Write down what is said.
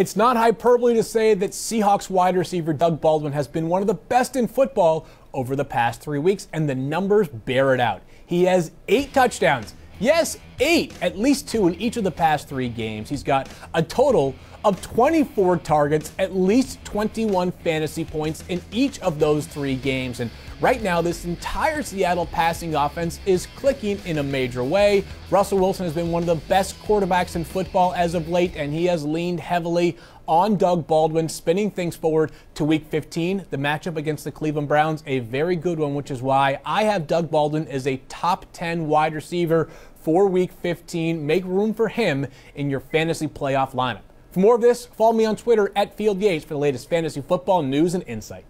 It's not hyperbole to say that Seahawks wide receiver Doug Baldwin has been one of the best in football over the past three weeks, and the numbers bear it out. He has eight touchdowns. Yes, eight, at least two in each of the past three games. He's got a total of 24 targets, at least 21 fantasy points in each of those three games. And right now, this entire Seattle passing offense is clicking in a major way. Russell Wilson has been one of the best quarterbacks in football as of late, and he has leaned heavily on Doug Baldwin, spinning things forward to week 15. The matchup against the Cleveland Browns, a very good one, which is why I have Doug Baldwin as a top 10 wide receiver for week 15. Make room for him in your fantasy playoff lineup. For more of this, follow me on Twitter at Field Yates for the latest fantasy football news and insight.